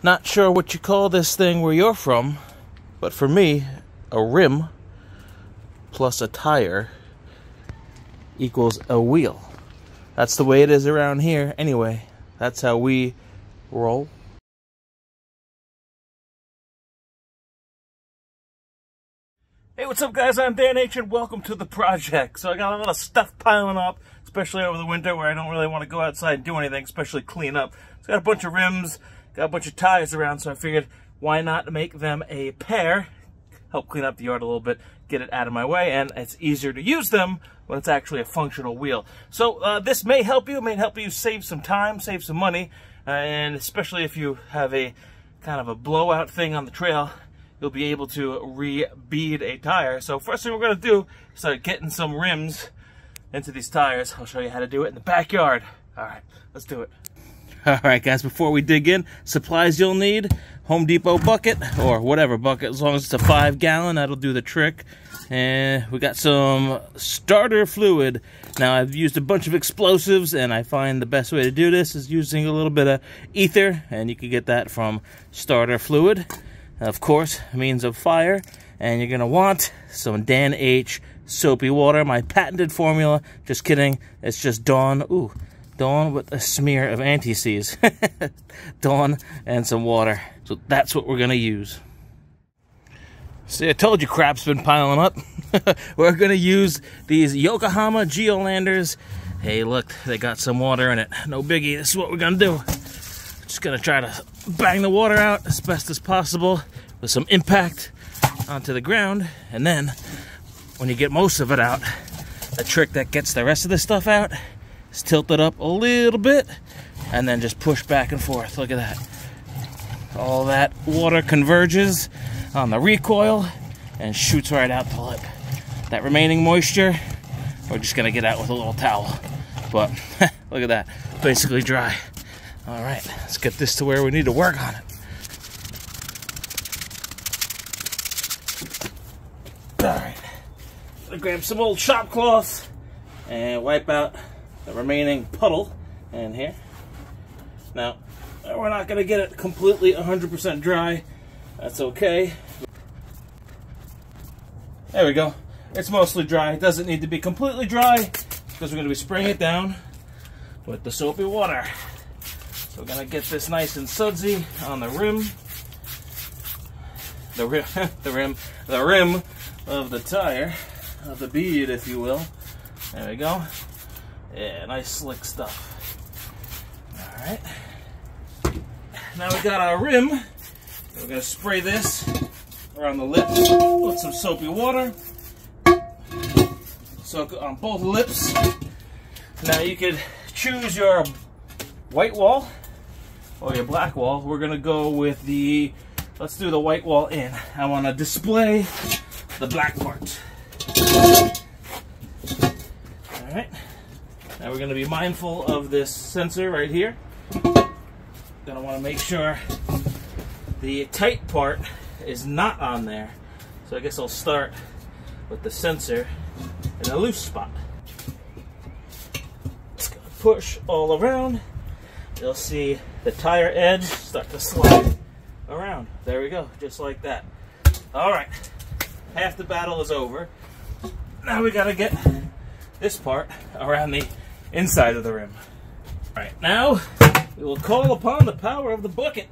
Not sure what you call this thing where you're from, but for me, a rim plus a tire equals a wheel. That's the way it is around here anyway. That's how we roll. Hey, what's up guys? I'm Dan H and welcome to the project. So I got a lot of stuff piling up, especially over the winter where I don't really want to go outside and do anything, especially clean up. So I got a bunch of rims, got a bunch of tires around, so I figured why not make them a pair, help clean up the yard a little bit, get it out of my way, and it's easier to use them when it's actually a functional wheel. So uh, this may help you, may help you save some time, save some money, uh, and especially if you have a kind of a blowout thing on the trail, you'll be able to re-bead a tire. So first thing we're gonna do is start getting some rims into these tires. I'll show you how to do it in the backyard. All right, let's do it. All right, guys, before we dig in, supplies you'll need, Home Depot bucket, or whatever bucket, as long as it's a five gallon, that'll do the trick. And we got some starter fluid. Now, I've used a bunch of explosives, and I find the best way to do this is using a little bit of ether, and you can get that from starter fluid. Of course, means of fire, and you're gonna want some Dan H soapy water, my patented formula. Just kidding, it's just Dawn. Ooh, Dawn with a smear of anti-seize. Dawn and some water. So that's what we're gonna use. See, I told you crap's been piling up. we're gonna use these Yokohama Geolandars. Hey, look, they got some water in it. No biggie, this is what we're gonna do. Just gonna try to bang the water out as best as possible with some impact onto the ground. And then, when you get most of it out, the trick that gets the rest of the stuff out is tilt it up a little bit and then just push back and forth. Look at that. All that water converges on the recoil and shoots right out the lip. That remaining moisture, we're just gonna get out with a little towel. But look at that, basically dry. All right, let's get this to where we need to work on it. All right, grab some old shop cloth and wipe out the remaining puddle in here. Now, we're not gonna get it completely 100% dry. That's okay. There we go. It's mostly dry. It doesn't need to be completely dry because we're gonna be spraying it down with the soapy water. So we're gonna get this nice and sudsy on the rim. The rim, the rim, the rim of the tire, of the bead, if you will. There we go. Yeah, nice slick stuff. All right. Now we got our rim. We're gonna spray this around the lips with some soapy water. Soak on both lips. Now you could choose your white wall or your black wall. We're gonna go with the, let's do the white wall in. I wanna display the black part. All right. Now we're gonna be mindful of this sensor right here. Gonna wanna make sure the tight part is not on there. So I guess I'll start with the sensor in a loose spot. Just gonna push all around. You'll see the tire edge start to slide around. There we go, just like that. All right, half the battle is over. Now we gotta get this part around the inside of the rim. All right, now we will call upon the power of the bucket.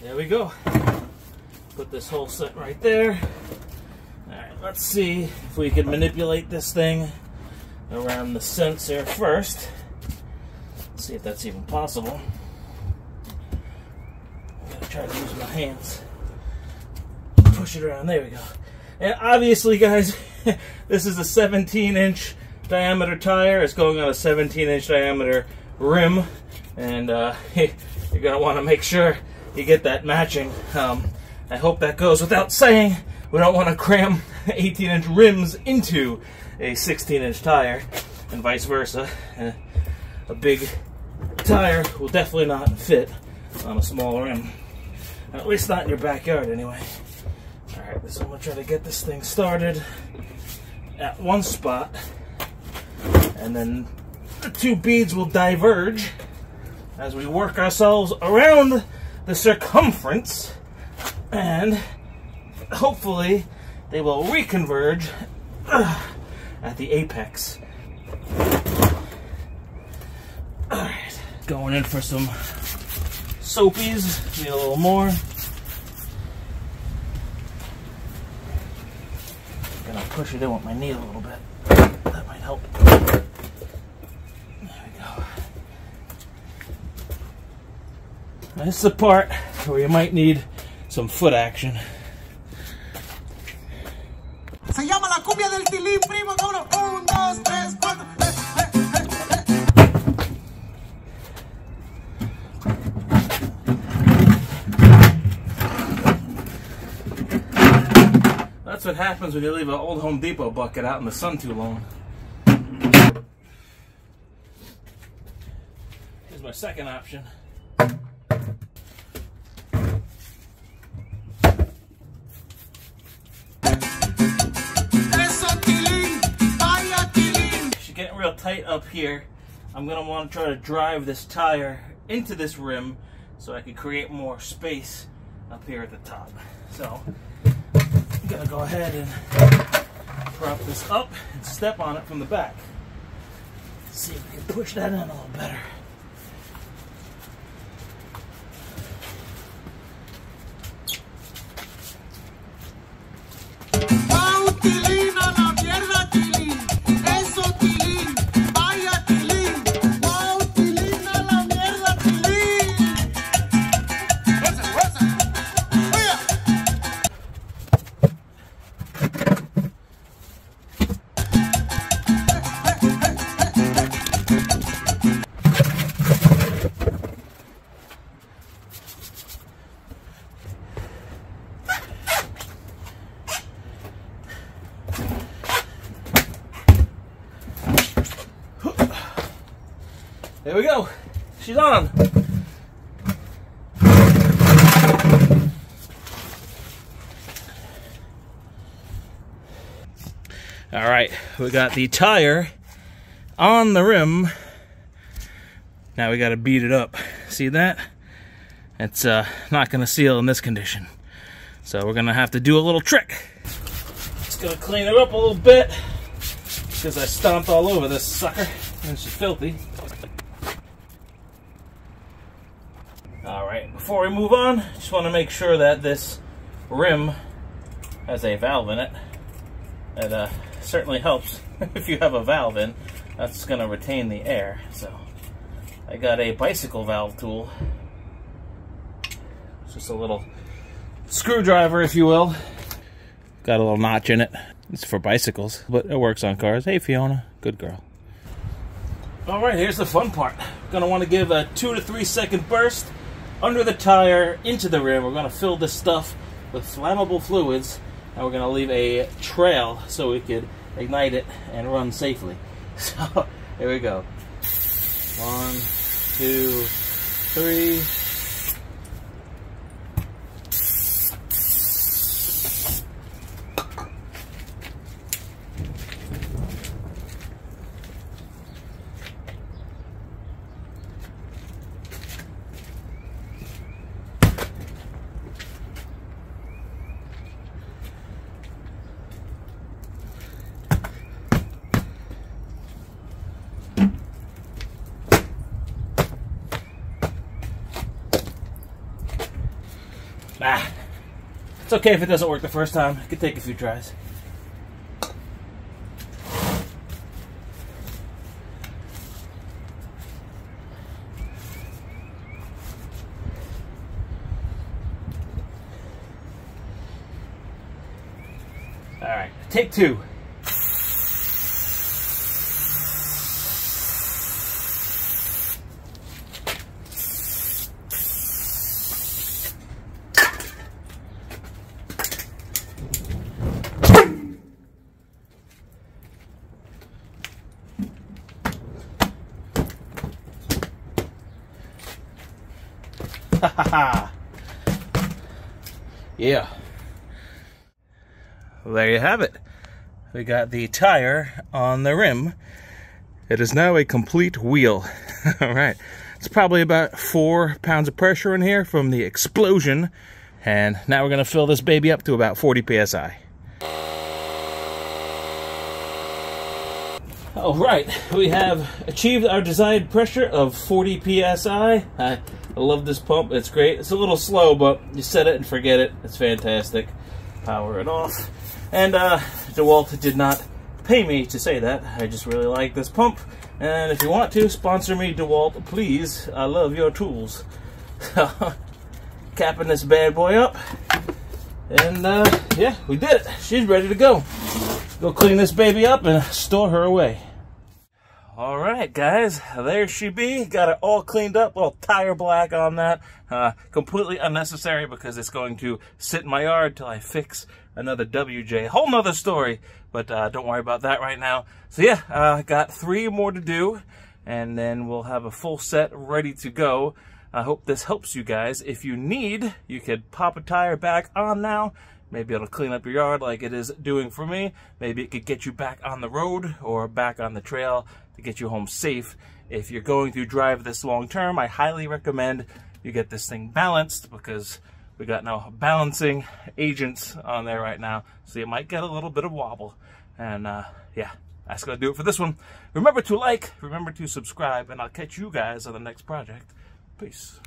There we go. Put this whole set right there. All right, let's see if we can manipulate this thing around the sensor first. Let's see if that's even possible. I'm gonna try to use my hands. Push it around, there we go. And obviously, guys, this is a 17 inch diameter tire. It's going on a 17 inch diameter rim. And uh, you're gonna wanna make sure you get that matching. Um, I hope that goes without saying. We don't want to cram 18 inch rims into a 16 inch tire and vice versa. A big tire will definitely not fit on a small rim. At least not in your backyard anyway. Alright, so I'm to try to get this thing started at one spot and then the two beads will diverge as we work ourselves around the circumference and hopefully they will reconverge uh, at the apex. Alright, going in for some soapies, need a little more. Gonna push it in with my knee a little bit. That might help. There we go. This is the part where you might need some foot action. That's what happens when you leave an old Home Depot bucket out in the sun too long. Here's my second option. She's getting real tight up here. I'm gonna want to try to drive this tire into this rim so I can create more space up here at the top. So gonna go ahead and prop this up and step on it from the back. See if we can push that in a little better. There we go. She's on. All right, we got the tire on the rim. Now we got to beat it up. See that? It's uh, not to seal in this condition. So we're to have to do a little trick. Just to clean it up a little bit because I stomped all over this sucker and she's filthy. All right, before we move on, just want to make sure that this rim has a valve in it. It uh, certainly helps if you have a valve in. That's going to retain the air. So I got a bicycle valve tool. It's just a little screwdriver, if you will. Got a little notch in it. It's for bicycles, but it works on cars. Hey, Fiona, good girl. All right, here's the fun part. Gonna want to give a two to three second burst under the tire into the rim. We're gonna fill this stuff with flammable fluids, and we're gonna leave a trail so we could ignite it and run safely. So here we go. One, two, three. Ah, it's okay if it doesn't work the first time. It could take a few tries. All right, take two. yeah. Well, there you have it. We got the tire on the rim. It is now a complete wheel. All right. It's probably about four pounds of pressure in here from the explosion. And now we're gonna fill this baby up to about 40 PSI. All right, we have achieved our desired pressure of 40 PSI. I, I love this pump, it's great. It's a little slow, but you set it and forget it. It's fantastic. Power it off. And uh, DeWalt did not pay me to say that. I just really like this pump. And if you want to, sponsor me, DeWalt, please. I love your tools. Capping this bad boy up. And uh, yeah, we did it. She's ready to go. Go clean this baby up and store her away. All right, guys, there she be. Got it all cleaned up, little tire black on that. Uh, completely unnecessary because it's going to sit in my yard till I fix another WJ. Whole nother story, but uh, don't worry about that right now. So yeah, I uh, got three more to do, and then we'll have a full set ready to go. I hope this helps you guys. If you need, you could pop a tire back on now. Maybe it'll clean up your yard like it is doing for me. Maybe it could get you back on the road or back on the trail to get you home safe. If you're going to drive this long term, I highly recommend you get this thing balanced because we got now balancing agents on there right now. So you might get a little bit of wobble. And uh, yeah, that's to do it for this one. Remember to like, remember to subscribe, and I'll catch you guys on the next project. Peace.